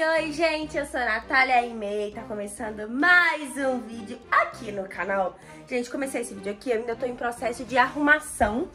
Oi, oi, gente, eu sou a Natália e tá começando mais um vídeo aqui no canal. Gente, comecei esse vídeo aqui, eu ainda tô em processo de arrumação.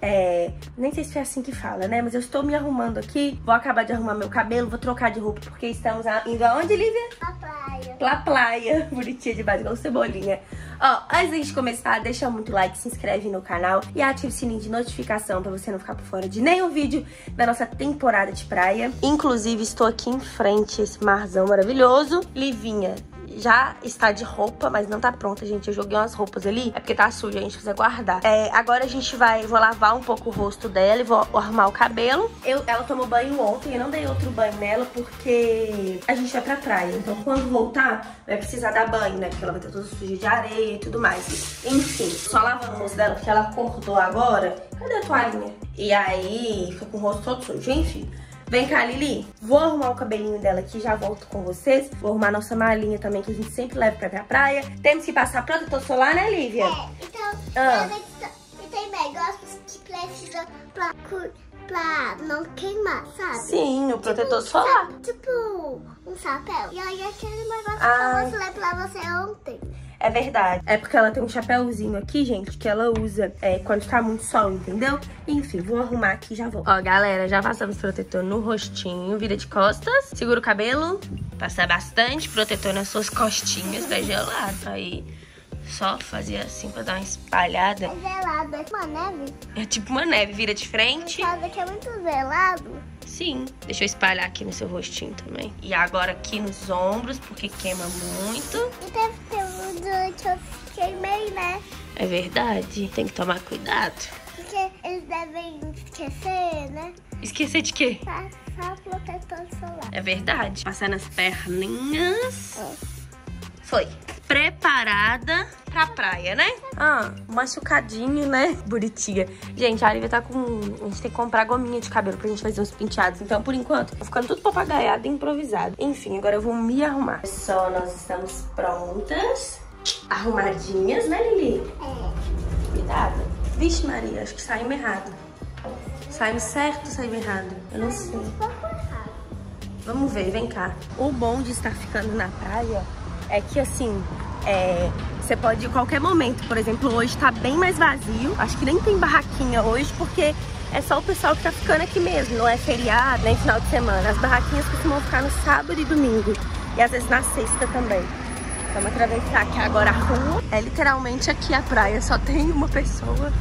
É, nem sei se é assim que fala, né? Mas eu estou me arrumando aqui. Vou acabar de arrumar meu cabelo, vou trocar de roupa porque estamos indo aonde, Lívia? Pra praia. Pra praia. Bonitinha de base, igual cebolinha. Ó, antes de começar, deixa muito like, se inscreve no canal e ative o sininho de notificação pra você não ficar por fora de nenhum vídeo da nossa temporada de praia. Inclusive, estou aqui em frente a esse marzão maravilhoso. Livinha, já está de roupa, mas não tá pronta, gente. Eu joguei umas roupas ali, é porque tá suja, a gente precisa guardar. É, agora a gente vai, vou lavar um pouco o rosto dela e vou arrumar o cabelo. Eu, ela tomou banho ontem, eu não dei outro banho nela porque a gente vai pra praia. Então quando voltar, vai precisar dar banho, né? Porque ela vai ter toda suja de areia e tudo mais. Enfim, só lavando o rosto dela porque ela acordou agora. Cadê a toalhinha? E aí, fica com o rosto todo sujo, enfim. Vem cá, Lili. Vou arrumar o cabelinho dela aqui, já volto com vocês. Vou arrumar nossa malinha também, que a gente sempre leva pra pra praia. Temos que passar protetor solar, né, Lívia? É, então, Ah. e tem negócios que precisam pra, pra não queimar, sabe? Sim, o protetor Tipo, solar. Tipo um chapéu. E aí aquele negócio Ah. que eu mostrei pra você ontem. É verdade. É porque ela tem um chapéuzinho aqui, gente, que ela usa é, quando tá muito sol, entendeu? Enfim, vou arrumar aqui e já vou. Ó, galera, já passamos protetor no rostinho, vira de costas, segura o cabelo, passa bastante protetor nas suas costinhas, tá gelado. Aí, só fazer assim pra dar uma espalhada. É gelado, é uma neve. É tipo uma neve, vira de frente. Sabe que é muito gelado? Sim. Deixa eu espalhar aqui no seu rostinho também. E agora aqui nos ombros, porque queima muito. E deve ter um que eu queimei, né? É verdade, tem que tomar cuidado. Porque eles devem esquecer, né? Esquecer de quê? Passar protetor solar. É verdade. Passar nas perninhas. É. Foi. Preparada pra praia, né? Ah, machucadinho, né? Bonitinha. Gente, a Olivia tá com... A gente tem que comprar gominha de cabelo pra gente fazer uns penteados. Então, por enquanto, tô ficando tudo papagaiado e improvisado. Enfim, agora eu vou me arrumar. Só nós estamos prontas. Arrumadinhas, né, Lili? É. Cuidado. Vixe, Maria, acho que saímos errado. Saímos certo ou saímos errado? Eu não sei. Vamos ver, vem cá. O bom de estar ficando na praia é que, assim, é, você pode ir a qualquer momento. Por exemplo, hoje tá bem mais vazio. Acho que nem tem barraquinha hoje, porque é só o pessoal que tá ficando aqui mesmo. Não é feriado, nem final de semana. As barraquinhas costumam ficar no sábado e domingo. E às vezes na sexta também. Vamos atravessar aqui agora a rua. É literalmente aqui a praia. Só tem uma pessoa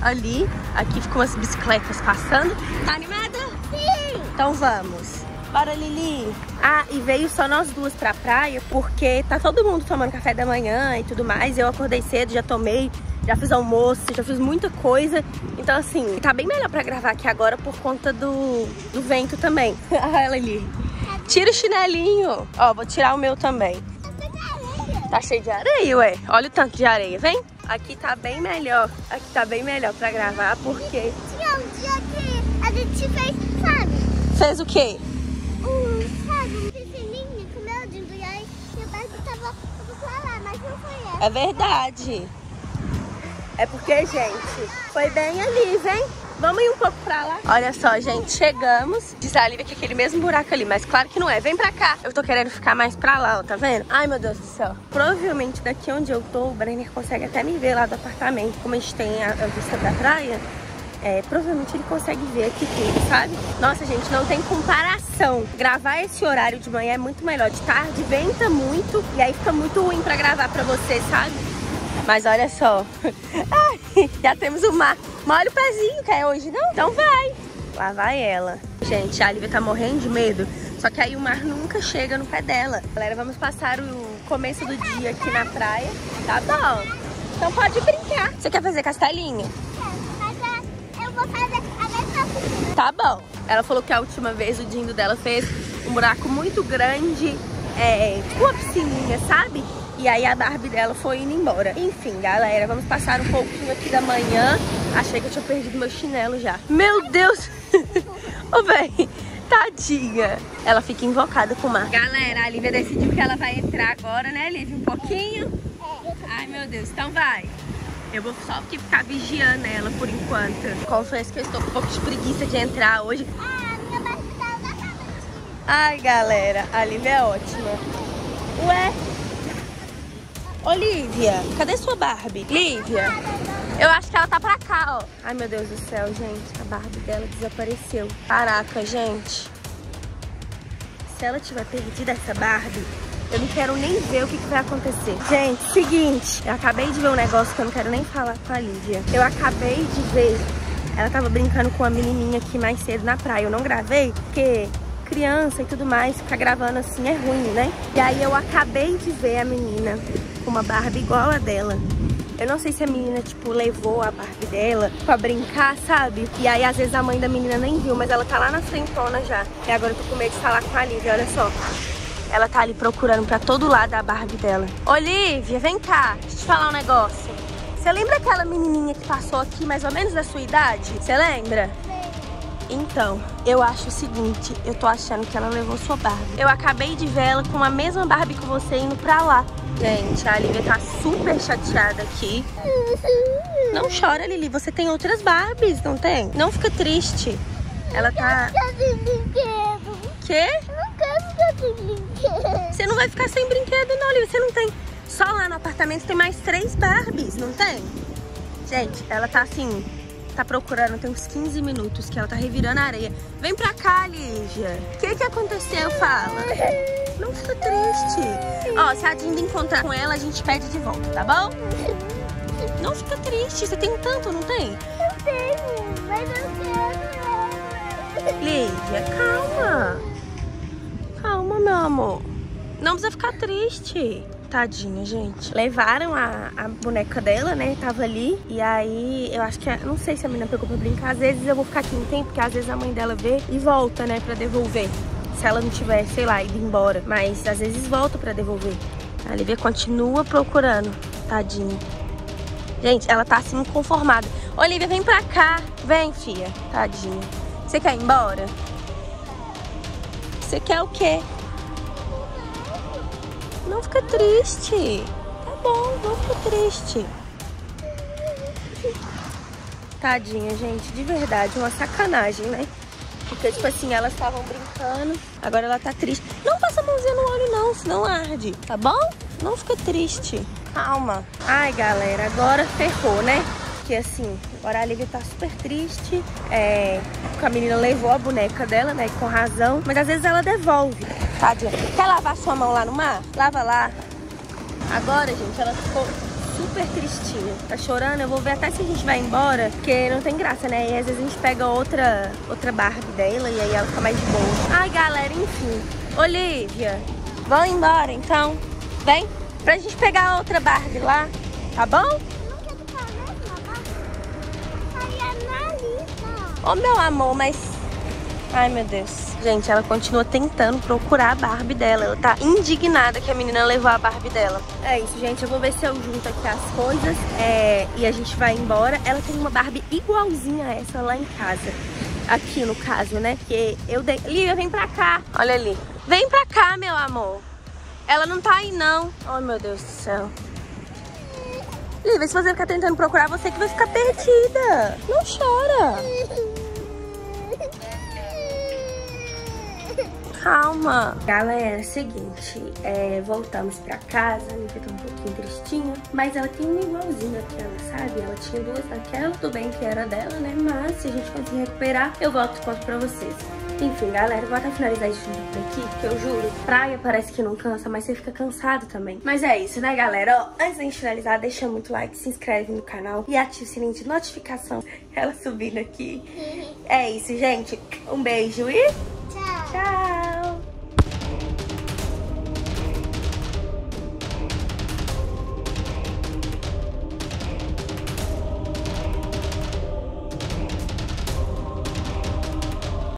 ali. Aqui ficam as bicicletas passando. Tá animada? Sim! Então vamos. Bora, Lili. Ah, e veio só nós duas pra praia porque tá todo mundo tomando café da manhã e tudo mais. Eu acordei cedo, já tomei, já fiz almoço, já fiz muita coisa. Então, assim, tá bem melhor pra gravar aqui agora por conta do, do vento também. Ah, ela ali. Tira o chinelinho. Ó, vou tirar o meu também. Tá cheio de areia, ué. Olha o tanto de areia, vem. Aqui tá bem melhor. Aqui tá bem melhor pra gravar porque... Tinha um dia que a gente fez, sabe? Fez o quê? Um, sabe, um piscininho com meu dedo. E aí meu pai tava tava pra lá, mas não foi essa. É verdade. É porque, gente, foi bem ali, vem? Vamos ir um pouco pra lá. Olha só, gente, chegamos. Diz a Lívia que é aquele mesmo buraco ali, mas claro que não é. Vem pra cá. Eu tô querendo ficar mais pra lá, ó, tá vendo? Ai, meu Deus do céu. Provavelmente daqui onde eu tô, o Brenner consegue até me ver lá do apartamento. Como a gente tem a, a vista da praia, é, provavelmente ele consegue ver aqui tudo, sabe? Nossa, gente, não tem comparação. Gravar esse horário de manhã é muito melhor. De tarde venta muito e aí fica muito ruim pra gravar pra você, sabe? Mas olha só. Ai, já temos o mar. Molha o pezinho, quer hoje não? Então vai. Lá vai ela. Gente, a Lívia tá morrendo de medo. Só que aí o mar nunca chega no pé dela. Galera, vamos passar o começo do dia aqui na praia. Tá bom. Então pode brincar. Você quer fazer castelinho? É, vou fazer a mesma coisa. Tá bom. Ela falou que a última vez o Dindo dela fez um buraco muito grande, é, tipo uma piscininha, sabe? E aí a Barbie dela foi indo embora. Enfim, galera, vamos passar um pouquinho aqui da manhã. Achei que eu tinha perdido meu chinelo já. Meu Deus! Ô, véi, tadinha. Ela fica invocada com o mar. Galera, a Lívia decidiu que ela vai entrar agora, né, Lívia? Um pouquinho. Ai, meu Deus. Então vai. Eu vou só ficar vigiando ela por enquanto. Confesso que eu estou com um pouco de preguiça de entrar hoje. Ah, a minha Barbie tá exatamente Ai, galera, a Lívia é ótima. Ué? Olivia, cadê sua Barbie? Lívia, eu acho que ela tá pra cá, ó. Ai, meu Deus do céu, gente. A Barbie dela desapareceu. Caraca, gente. Se ela tiver perdido essa Barbie, eu não quero nem ver o que, que, vai acontecer. Gente, seguinte. Eu acabei de ver um negócio que eu não quero nem falar com a Lívia. Eu acabei de ver. Ela tava brincando com uma menininha aqui mais cedo na praia. Eu não gravei porque criança e tudo mais, ficar gravando assim é ruim, né? E aí eu acabei de ver a menina com uma Barbie igual a dela. Eu não sei se a menina, tipo, levou a Barbie dela pra brincar, sabe? E aí, às vezes, a mãe da menina nem viu, mas ela tá lá na frentona já. E agora eu tô com medo de falar com a Lívia, olha só. Ela tá ali procurando pra todo lado a Barbie dela. Olivia, vem cá, deixa eu te falar um negócio. Você lembra aquela menininha que passou aqui mais ou menos da sua idade? Você lembra? Então, eu acho o seguinte, eu tô achando que ela levou sua Barbie. Eu acabei de ver ela com a mesma Barbie que você indo pra lá. Gente, a Lívia tá super chateada aqui. Não chora, Lili. Você tem outras Barbies, não tem? Não fica triste. Ela tá... Quê? Você não vai ficar sem brinquedo, não, Lívia. Você não tem... Só lá no apartamento tem mais três Barbies, não tem? Gente, ela tá assim... Tá procurando, tem uns 15 minutos que ela tá revirando a areia. Vem pra cá, Lígia. O que que aconteceu? Fala. Não fica triste. Ó, se a Dinda encontrar com ela, a gente pede de volta, tá bom? Não fica triste. Você tem tanto, não tem? Eu tenho, mas eu quero. Lígia, calma. Meu amor. Não precisa ficar triste. Tadinha, gente. Levaram a, a boneca dela, né? Tava ali. E aí, eu acho que... A, não sei se a menina pegou pra brincar. Às vezes eu vou ficar aqui um tempo, porque às vezes a mãe dela vê e volta, né? Pra devolver se ela não tiver, sei lá, ido embora. Mas às vezes volta pra devolver. A Lívia continua procurando. Tadinha. Gente, ela tá assim inconformada. Olivia, vem pra cá. Vem, filha. Tadinha. Você quer ir embora? Você quer o quê? Não fica triste. Tá bom, não fica triste. Tadinha, gente. De verdade, uma sacanagem, né? Porque, tipo assim, elas estavam brincando. Agora ela tá triste. Não passa a mãozinha no olho, não, senão arde. Tá bom? Não fica triste. Calma. Ai, galera, agora ferrou, né? Porque, assim, agora a Lívia tá super triste. É... A menina levou a boneca dela, né? Com razão. Mas às vezes ela devolve. Tadinha. Quer lavar sua mão lá no mar? Lava lá. Agora, gente, ela ficou super tristinha. Tá chorando, eu vou ver até se a gente vai embora, porque não tem graça, né? E às vezes a gente pega outra, outra Barbie dela e aí ela fica mais de boa. Ai, galera, enfim. Olivia, vamos embora então? Vem, pra gente pegar outra Barbie lá, tá bom? Ô, meu amor, mas... Ai, meu Deus. Gente, ela continua tentando procurar a Barbie dela. Ela tá indignada que a menina levou a Barbie dela. É isso, gente. Eu vou ver se eu junto aqui as coisas é, e a gente vai embora. Ela tem uma Barbie igualzinha a essa lá em casa. Aqui, no caso, né? Que eu dei... Lívia, vem pra cá. Olha ali. Vem pra cá, meu amor. Ela não tá aí, não. Oh, meu Deus do céu. Lívia, se você ficar tentando procurar, você que vai ficar perdida. Não chora. Calma. Galera, é seguinte, é, voltamos pra casa, a Lívia tá um pouquinho tristinha, mas ela tem uma igualzinha aquela, sabe? Ela tinha duas daquela, tudo bem que era dela, né? Mas se a gente conseguir recuperar, eu volto e conto pra vocês. Enfim, galera, vou até finalizar esse vídeo por aqui, porque eu juro, praia parece que não cansa, mas você fica cansado também. Mas é isso, né, galera? Ó, antes de finalizar, deixa muito like, se inscreve no canal e ativa o sininho de notificação. Ela subindo aqui. É isso, gente. Um beijo e tchau! Tchau!